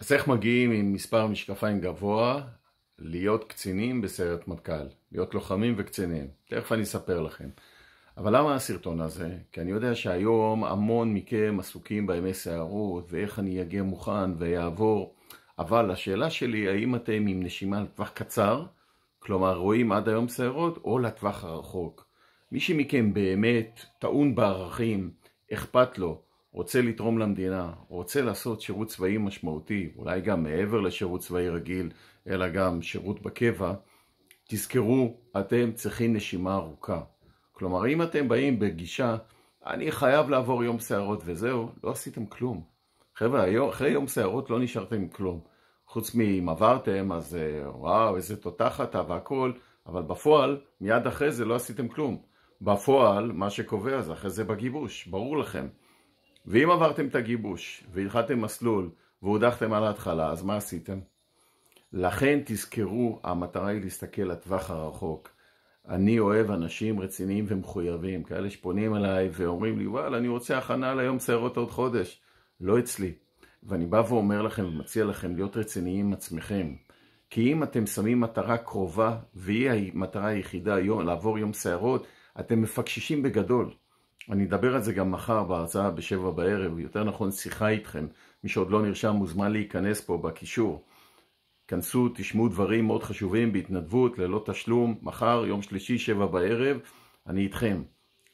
אז איך מגיעים עם מספר משקפיים גבוה להיות קצינים בסיירת מטכ"ל, להיות לוחמים וקצינים? תכף אני אספר לכם. אבל למה הסרטון הזה? כי אני יודע שהיום המון מכם עסוקים בימי סיירות ואיך אני אגיע מוכן ויעבור. אבל השאלה שלי, האם אתם עם נשימה לטווח קצר, כלומר רואים עד היום סיירות, או לטווח הרחוק? מי שמכם באמת טעון בערכים, אכפת לו, רוצה לתרום למדינה, רוצה לעשות שירות צבאי משמעותי, אולי גם מעבר לשירות צבאי רגיל, אלא גם שירות בקבע, תזכרו, אתם צריכים נשימה ארוכה. כלומר, אם אתם באים בגישה, אני חייב לעבור יום סערות וזהו, לא עשיתם כלום. חבר'ה, אחרי יום סערות לא נשארתם עם כלום. חוץ מאם עברתם, אז אה, וואו, איזה תותח אתה והכל, אבל בפועל, מיד אחרי זה לא עשיתם כלום. בפועל, מה שקובע זה אחרי זה בגיבוש, ברור לכם. ואם עברתם את הגיבוש והתחלתם מסלול והודחתם על ההתחלה, אז מה עשיתם? לכן תזכרו, המטרה היא להסתכל לטווח הרחוק. אני אוהב אנשים רציניים ומחויבים, כאלה שפונים אליי ואומרים לי, וואל, אני רוצה הכנה ליום סיירות עוד חודש. לא אצלי. ואני בא ואומר לכם ומציע לכם להיות רציניים עם עצמכם. כי אם אתם שמים מטרה קרובה, והיא המטרה היחידה היום, לעבור יום סיירות, אתם מפקששים בגדול. אני אדבר על זה גם מחר בהרצאה בשבע בערב, יותר נכון שיחה איתכם. מי שעוד לא נרשם מוזמן להיכנס פה בקישור. כנסו, תשמעו דברים מאוד חשובים בהתנדבות, ללא תשלום, מחר, יום שלישי, שבע בערב, אני איתכם.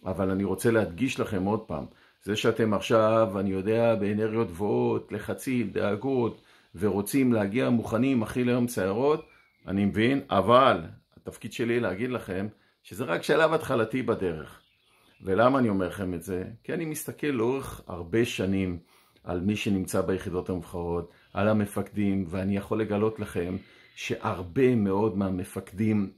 אבל אני רוצה להדגיש לכם עוד פעם, זה שאתם עכשיו, אני יודע, באנרגיות גבוהות, לחצים, דאגות, ורוצים להגיע מוכנים הכי ליום ציירות, אני מבין, אבל התפקיד שלי להגיד לכם שזה רק שלב התחלתי בדרך. ולמה אני אומר לכם את זה? כי אני מסתכל לאורך הרבה שנים על מי שנמצא ביחידות המובחרות, על המפקדים, ואני יכול לגלות לכם שהרבה מאוד מהמפקדים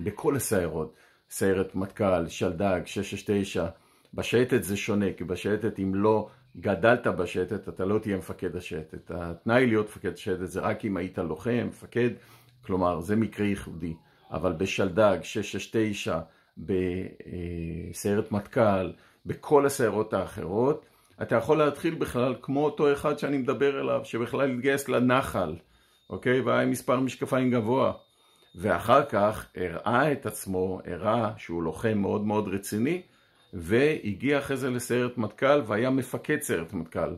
בכל הסיירות, סיירת מטכ"ל, שלדג, 669, בשייטת זה שונה, כי בשייטת אם לא גדלת בשייטת, אתה לא תהיה מפקד השייטת. התנאי להיות מפקד השייטת זה רק אם היית לוחם, מפקד, כלומר זה מקרה ייחודי. אבל בשלדג, 669, בסיירת מטכ"ל, בכל הסיירות האחרות, אתה יכול להתחיל בכלל כמו אותו אחד שאני מדבר אליו, שבכלל התגייס לנחל, אוקיי? והיה עם מספר משקפיים גבוה. ואחר כך הראה את עצמו, הראה שהוא לוחם מאוד מאוד רציני, והגיע אחרי זה לסיירת מטכ"ל והיה מפקד סיירת מטכ"ל.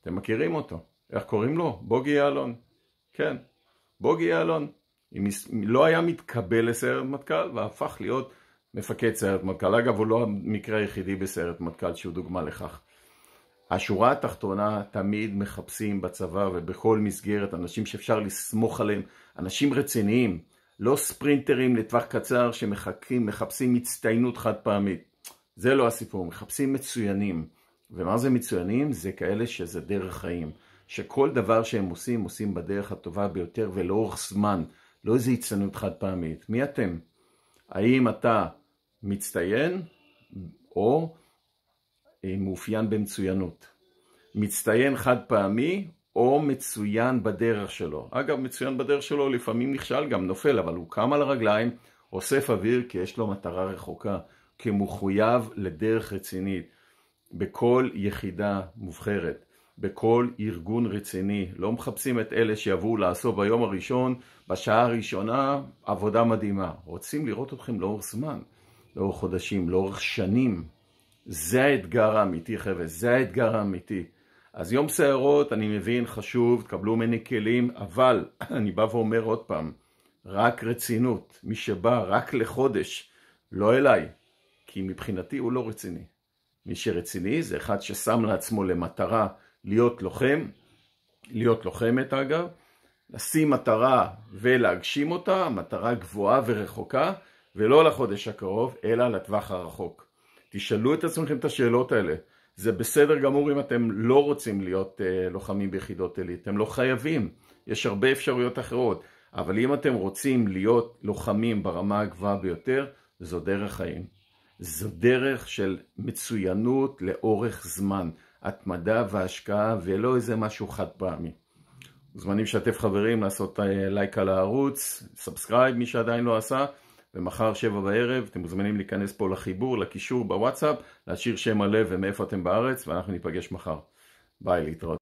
אתם מכירים אותו. איך קוראים לו? בוגי יעלון. כן, בוגי יעלון. אם לא היה מתקבל לסיירת מטכ"ל והפך להיות מפקד סיירת מטכ"ל. אגב, הוא לא המקרה היחידי בסיירת מטכ"ל שהוא דוגמה לכך. השורה התחתונה, תמיד מחפשים בצבא ובכל מסגרת אנשים שאפשר לסמוך עליהם, אנשים רציניים, לא ספרינטרים לטווח קצר שמחכים, מחפשים הצטיינות חד פעמית. זה לא הסיפור, מחפשים מצוינים. ומה זה מצוינים? זה כאלה שזה דרך חיים. שכל דבר שהם עושים, עושים בדרך הטובה ביותר ולאורך זמן. לא איזה הצטיינות חד פעמית. מי אתם? האם אתה מצטיין או אה, מאופיין במצוינות? מצטיין חד פעמי או מצוין בדרך שלו. אגב, מצוין בדרך שלו לפעמים נכשל, גם נופל, אבל הוא קם על הרגליים, אוסף אוויר כי יש לו מטרה רחוקה, כמחויב לדרך רצינית. בכל יחידה מובחרת, בכל ארגון רציני, לא מחפשים את אלה שיבואו לעשות ביום הראשון, בשעה הראשונה, עבודה מדהימה. רוצים לראות אתכם לאורך זמן, לאורך חודשים, לאורך שנים. זה האתגר האמיתי, חבר'ה, זה האתגר האמיתי. אז יום סערות, אני מבין, חשוב, תקבלו ממני כלים, אבל אני בא ואומר עוד פעם, רק רצינות. מי שבא רק לחודש, לא אליי, כי מבחינתי הוא לא רציני. מי שרציני זה אחד ששם לעצמו למטרה להיות לוחם, להיות לוחמת אגב, לשים מטרה ולהגשים אותה, מטרה גבוהה ורחוקה, ולא לחודש הקרוב, אלא לטווח הרחוק. תשאלו את עצמכם את השאלות האלה. זה בסדר גמור אם אתם לא רוצים להיות uh, לוחמים ביחידות עילית, אתם לא חייבים, יש הרבה אפשרויות אחרות, אבל אם אתם רוצים להיות לוחמים ברמה הגבוהה ביותר, זו דרך חיים. זו דרך של מצוינות לאורך זמן, התמדה והשקעה ולא איזה משהו חד פעמי. מוזמנים לשתף חברים, לעשות אה, לייק על הערוץ, subscribe מי שעדיין לא עשה ומחר שבע בערב אתם מוזמנים להיכנס פה לחיבור, לקישור בוואטסאפ, להשאיר שם מלא ומאיפה אתם בארץ ואנחנו ניפגש מחר. ביי, להתראות.